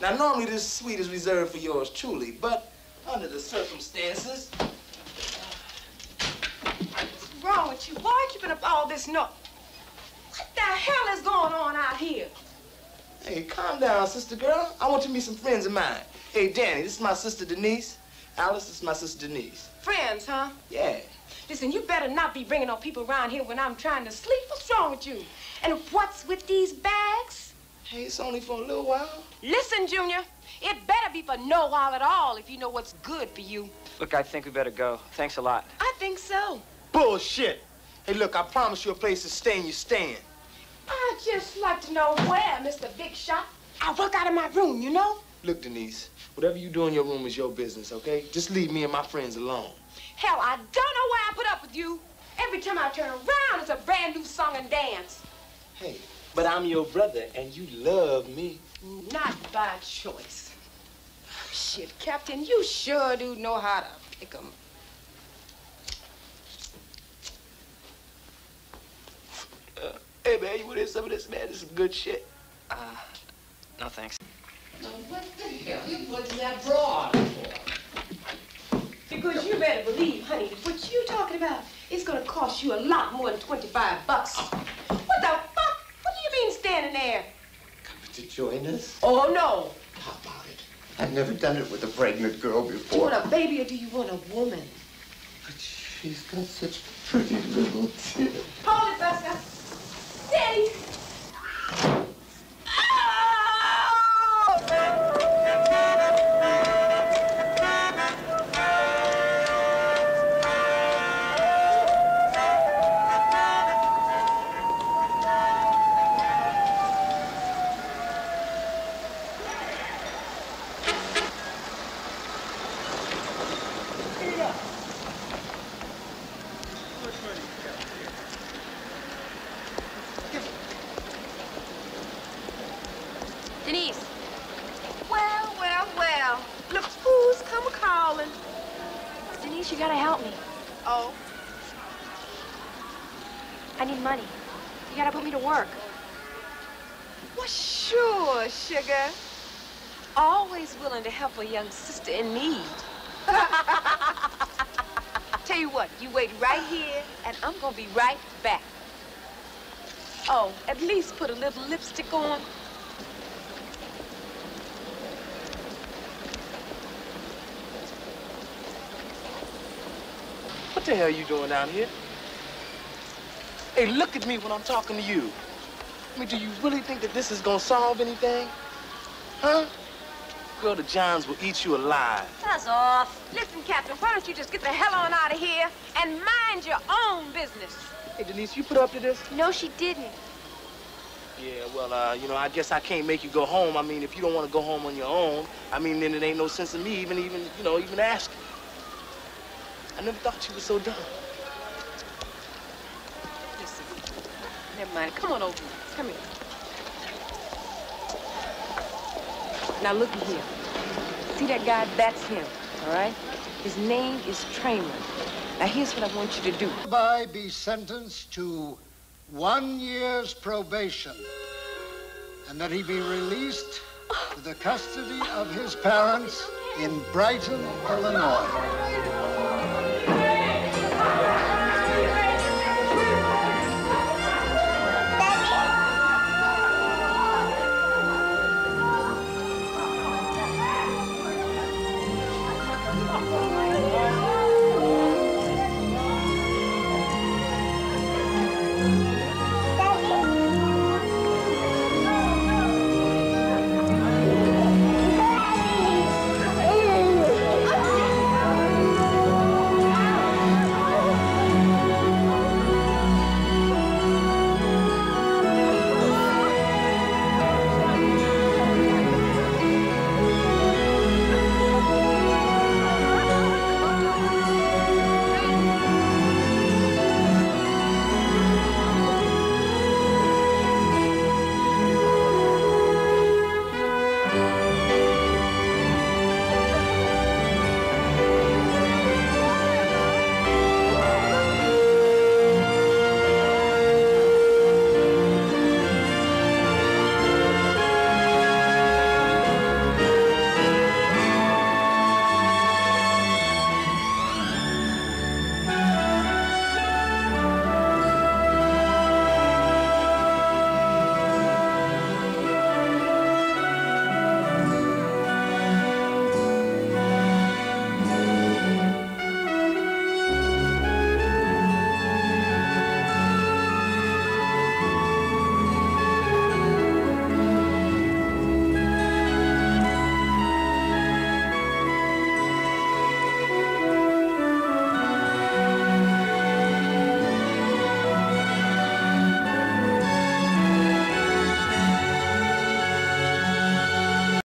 Now, normally this suite is reserved for yours truly, but under the circumstances... What's wrong with you? Why are you keeping up all this noise? What the hell is going on out here? Hey, calm down, sister girl. I want you to meet some friends of mine. Hey, Danny, this is my sister Denise. Alice, this is my sister Denise. Friends, huh? Yeah. Listen, you better not be bringing no people around here when I'm trying to sleep. What's wrong with you? And what's with these bags? Hey, it's only for a little while. Listen, Junior, it better be for no while at all if you know what's good for you. Look, I think we better go. Thanks a lot. I think so. Bullshit. Hey, look, I promise you a place to stay and you staying. I'd just like to know where, Mr. Big Shot. I work out of my room, you know? Look, Denise, whatever you do in your room is your business, okay? Just leave me and my friends alone. Hell, I don't know why I put up with you. Every time I turn around, it's a brand new song and dance. Hey, but I'm your brother, and you love me. Not by choice. Shit, Captain, you sure do know how to pick 'em. Uh, hey, man, you want to hear some of this, man? This is some good shit. Uh, no thanks. Now, what the hell you putting that bra on for? Because you better believe, honey, what you talking about is gonna cost you a lot more than 25 bucks. What the fuck? What do you mean standing there? Coming to join us? Oh, no. How about it? I've never done it with a pregnant girl before. Do you want a baby or do you want a woman? But she's got such pretty little tits. Hold it, Buster. Denise, you gotta help me. Oh, I need money. You gotta put me to work. well, sure, sugar. Always willing to help a young sister in need. Tell you what, you wait right here, and I'm gonna be right back. Oh, at least put a little lipstick on. What the hell are you doing down here? Hey, look at me when I'm talking to you. I mean, do you really think that this is gonna solve anything? Huh? Girl, the Johns will eat you alive. That's off. Listen, Captain, why don't you just get the hell on out of here and mind your own business? Hey, Denise, you put up to this? No, she didn't. Yeah, well, uh, you know, I guess I can't make you go home. I mean, if you don't want to go home on your own, I mean, then it ain't no sense in me even, even, you know, even asking. I never thought you were so dumb. Listen, never mind. Come on over. Come here. Now look here. See that guy? That's him. All right. His name is Tramer. Now here's what I want you to do. hereby be sentenced to one year's probation and that he be released to the custody of his parents in Brighton, Illinois.